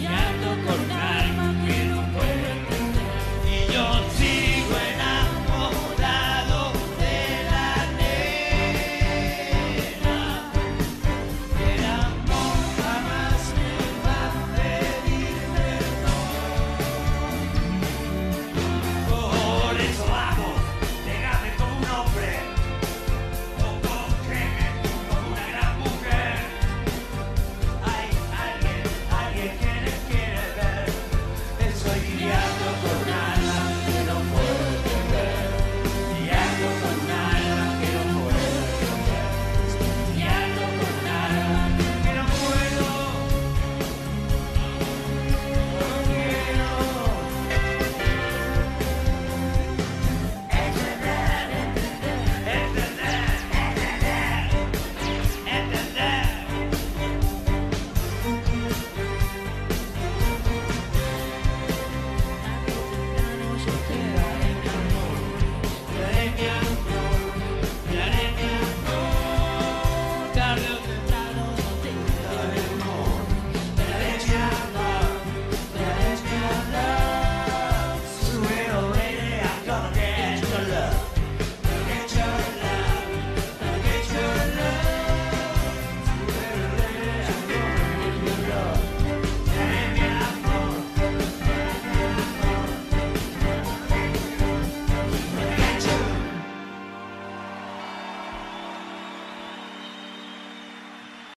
Yeah.